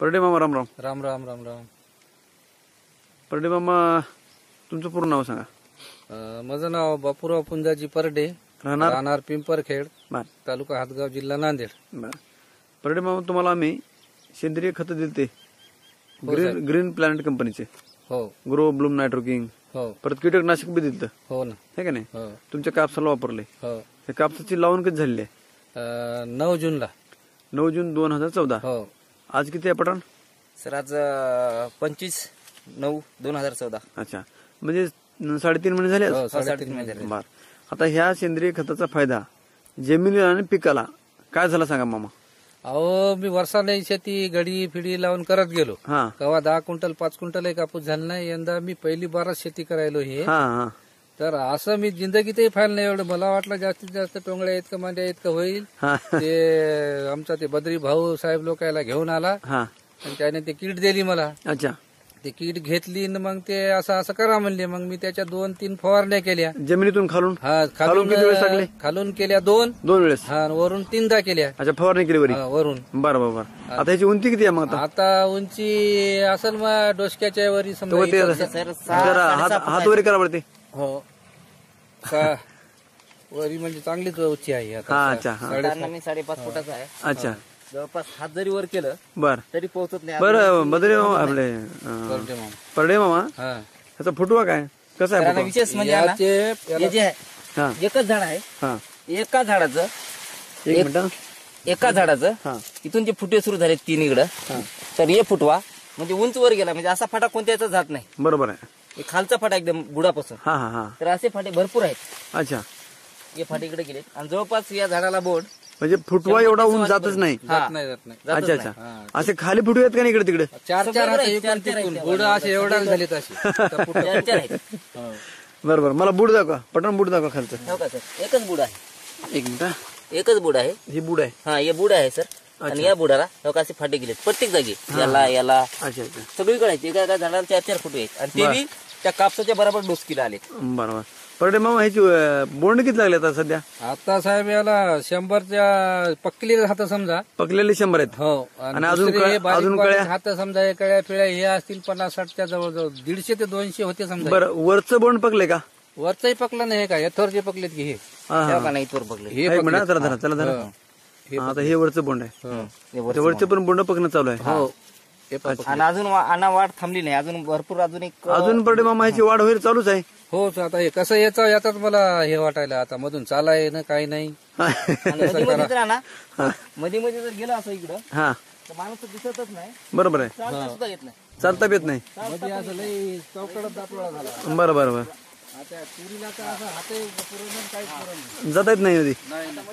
परडे मामा राम राम. राम राम राम राम. परडे मामा तुमचं पूर्ण नाव सांगा. अं, माझं नाव बापूराव पुंजाजी परडे. राहणार? राहणार पिंपरखेड बर. तालुका हातगाव जिल्हा नांदेड. बर. परडे मामा तुम्हाला आम्ही सेंद्रिय खत दिलते. ग्रीन ग्रीन प्लॅनेट कंपनीचे. हो. ग्रो ब्लूम नायट्रोकिंग. हो. परत कीटकनाशक बी दिलं हो ना. हे का नाही? हो. तुमच्या कापसाला वापरले. हो. हे कापसाची लावण कधी झालेली आहे? अं, नऊ जूनला. नऊ जून दोन हजार चौदा. हो. आज किती आहे पठाण? सर आज पंचवीस नऊ दोन हजार चौदा. अच्छा. म्हणजे साडेतीन महिने झाले? हो साडेतीन महिने झाले. बर. आता ह्या सेंद्रिय खताचा फायदा जमिनीला आणि पिकाला काय झाला सांगा मामा? अहो मी वर्षाला शेती गडी फिडी लावून करत गेलो. हा. कवा दहा क्विंटल पाच क्विंटल कापूस झाला नाही. यंदा मी पहिली बाराच शेती करायलो हे. हा हा. तर असं मी जिंदगीतही फायलं नाही एवढं. मला वाटलं जास्तीत जास्त टोंगळ्या इतकं मांड्या इतकं होईल. हा. ते आमचा ते बद्री भाऊ साहेब लोकायला घेऊन आला. हा. आणि त्याने ते किट दिली मला. अच्छा. ते किट घेतली न मग ते असं असं करा म्हणले. मग मी त्याच्या दोन तीन फवारण्या केल्या. जमिनीतून खालून? हा खालून? खालून केल्या दोन. दोन वेळेस? हा आणि वरून तीनदा केल्या. अच्छा फवारणी केली हा, वरून. बरं बरं बरं. आता ह्याची उंची किती आहे मग आता? आता उंची असेल मग डोसक्याच्या वरी समजा हात हात वगैरे करा पडते हो. का? वरी म्हणजे चांगलीच उंची आहे आता. हा अच्छा हा. त्यांना मी साडेपाच फुटाचा आहे. अच्छा. जवळपास हात जरी वर केलं बर. तरी पोहोचत नाही. बरं बद्रे मामा आपले अं. परडे मामा. हा. ह्याचा फुटवा काय? कसा आहे फुटवा? विशेष म्हणजे आहे ना, याचे- हे जे आहे हा. एकच झाड आहे. हा. एका झाडाचं एक मिनिट. एका झाडाचं हा. इथून जे फुटे सुरू झाले तीन इकडं तर हे फुटवा म्हणजे उंच वर गेला म्हणजे असा फाटा कोणत्याचा जात नाही. बरोबर आहे. हे खालचा फाटा एकदम बुडापासून. हा हा हा. तर असे फाटे भरपूर आहेत. अच्छा. हे फाटे इकडे गेले आणि जवळपास या झाडाला बोर्ड म्हणजे फुटवा एवढा उंच जातच नाही. जात नाही जात नाही. अच्छा अच्छा. असे खाली फुटवे आहेत का नाही इकडे तिकडे? चार चार हात इकडून तिकडून बुड असे एवढा झाले तसे त्या पुढं- चार चार आहेत. हो. बरं बरं मला बूड दाखवा. पटण बूड दाखवा खालचं. हो का सर? एकच बुड आहे. एक मिनिट हा. एकच बुड आहे. ही बूड आहे. हा हे बुड आहे सर. आणि या बुडाला हो का असे फाटे गेलेत. प्रत्येक जागी. याला याला. अच्छा अच्छा. सगळीकडे आहेत. एका एका झाडाला चार चार फुटे आहेत. आणि ते बी त्या कापसाच्या बरोबर डोसकीला आले. बरं बरं परडे मामा ह्याची अं, बोंड किती लागले आता सध्या? आता साहेब याला शंभरच्या पक्कली हात समजा. पकलेले शंभर आहेत. हो. आणि अजून दुसरे कळ्या- हे बारीक अजून बारीक कळ्या? हात समजा हे कळ्या पिळ्या हे असतील पन्नास साठच्या जवळजवळ. दीडशे ते दोनशे होते समजा. बरं वरचं बोंड पकले का? वरचंही पकलं नाही हे का यथोरचे पकलेत की हे. हा हा. तेव्हा का नाही इथवर बघले हे एक पकलेत. मिनिट जरा धरा चला धरा हो. आता हे वरचं बोंड आहे. हो. ते वरचं पण बोंड पकणं चालू आहे. हो. आणि अजून वा- आणि वाढ थांबली नाही. अजून भरपूर अजून एक अजून परडे मामा ह्याची वाढ होईल चालूच आहे. हो तर आता हे कसं याचा याचाच मला हे वाटायला आता मधून चालाय ना काही नाही. मध्ये मध्ये जर ना मध्ये मध्ये जर गेलं असं इकडं हा. तर माणूस तर दिसतच नाही. बरोबर आहे. चालता सुद्धा येत नाही. चालता येत नाही. मध्ये असं लई चौकडत दापला झाला. बरं बरं बरं. आता पुरीला तर असं हातही पुरवून काहीच पुरवलं जाता येत नाही नदी नाही नाही.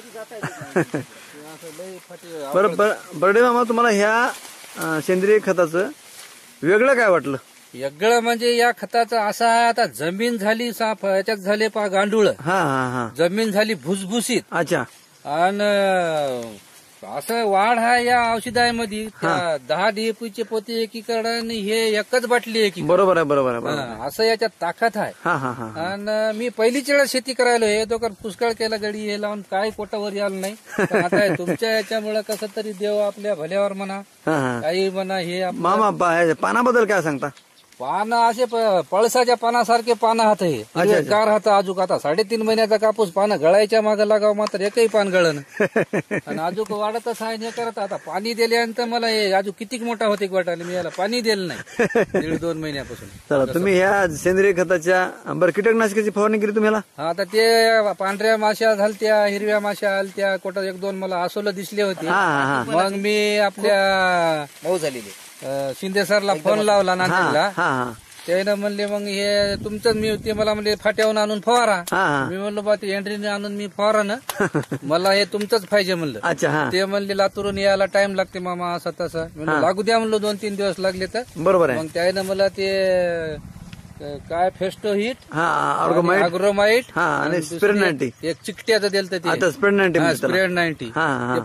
ते असं लई फाटी बरं बर- बर्डे मामा तुम्हाला ह्या सेंद्रिय खताचं. वेगळं काय वाटलं? वेगळं म्हणजे या खताचं असं आहे आता जमीन झाली साफ याच्यात झाले पा गांडूळ. हा हा हा. जमीन झाली भुसभुशीत. अच्छा. आणि असं वाढ हा या औषधामध्ये. त्या दहा डीएपीचे पोते एकीकडे आणि हे एकच बाटली एकी बरोबर आहे बरोबर आहे बरोबर आहे. असं याच्यात ताकद आहे. हा हा हा आणि मी पहिलीच वेळा शेती करायलो हे तो पुष्कळ केला गडी हे लावून काय पोटावर आलं नाही. पण आता हे तुमच्या याच्यामुळे कसं तरी देव आपल्या भल्यावर म्हणा हा हा. काही म्हणा हे आप- मामा पा- पानाबद्दल काय सांगता? पानं असे प- पळसाच्या पानासारखे पानं हात हे. कार हात अजूक आता. साडेतीन महिन्याचा कापूस पानं गळायच्या मागे लागावं मात्र एकही पान गळण आणि अजूक वाढतच आहे आणि हे करत आता पाणी दिल्यानंतर मला हे अजून किती मोठा होते वाटायला. मी याला पाणी दिलं नाही. दीड दोन महिन्यापासून. चला तुम्ही ह्या सेंद्रिय खताच्या बरं कीटकनाशकाची फवारणी केली तुम्ही? हा, आता ते पांढऱ्या माश्या झालत्या हिरव्या माश्या आलत्या कोटा एक दोन मला असोलं दिसले होते. हा हा हा. मग मी आपल्या मऊ झालेली. अं, शिंदे सरला फोन लावला नांदेडला. हा हा त्यानं म्हणले मग हे तुमचं मी ते मला म्हणले फाट्यावरून आणून फवारा. हा मी म्हणलो बा ते एंट्रीने आणून मी फवारा ना मला हे तुमचंच पाहिजे म्हणलं. अच्छा हा. ते म्हणले लातूरून यायला टाइम लागते मामा असं तसं. म्हणलो, लागू द्या म्हणलो दोन तीन दिवस लागले तर. बरोबर आहे. मग त्यानं मला ते काय फेस्टो हिट हा ऑर्गोमाइट अग्रोमाइट हा आणि स्प्रेड नाईन्टी एक चिकट्याचं दिलं ते. आता स्प्रेड नाईन्टी स्प्रेड नाईन्टी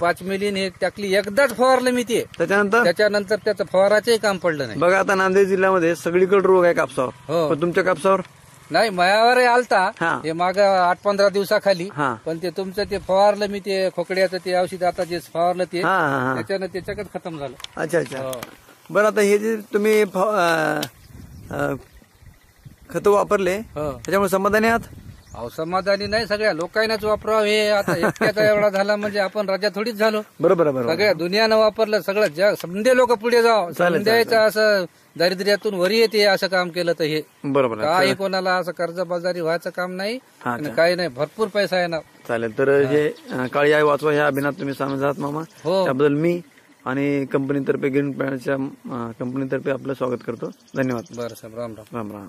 पाच मिलियन हे टाकली एकदाच फवारलं मी ते. त्याच्यानंतर? त्याच्यानंतर त्याचं फवाराचंही काम पडलं नाही. बघा आता नांदेड जिल्ह्यामध्ये सगळीकडे रोग आहे कापसावर. हो. तुमच्या कापसावर? नाही मयावर आलता. हा. माग आठ पंधरा दिवसाखाली. पण ते तुमचं ते फवारलं मी ते खोकड्याचं ते औषध आता जे फवारलं ते त्याच्यानं त्याच्याकच खतम झालं. अच्छा अच्छा. हो. बरं आता हे जे तुम्ही खत वापरले? हो. त्याच्यामुळे समाधानी आहात? अहो समाधानी नाही सगळ्या लोकांनाच वापरावं हे. आता एकट्याचा एवढा झाला म्हणजे आपण राजा थोडीच झालो. बरोबर सगळ्या दुनियानं वापरलं सगळं जग समजे लोक पुढे जाव. चालेल, समजायचं असं दारिद्र्यातून वरी येते असं काम केलं तर हे. बरोबर आहे. काही कोणाला असं कर्जबाजारी व्हायचं काम नाही हा, आणि काही नाही भरपूर पैसा आहे ना. चालेल तर हे. अं, काळी आई वाचवा ह्या अभिनात तुम्ही सामील आहात मामा. हो. त्याबद्दल मी आणि कंपनीतर्फे ग्रीन पॅनच्या कंपनीतर्फे आपलं स्वागत करतो. धन्यवाद. बरं साहेब राम राम. राम राम.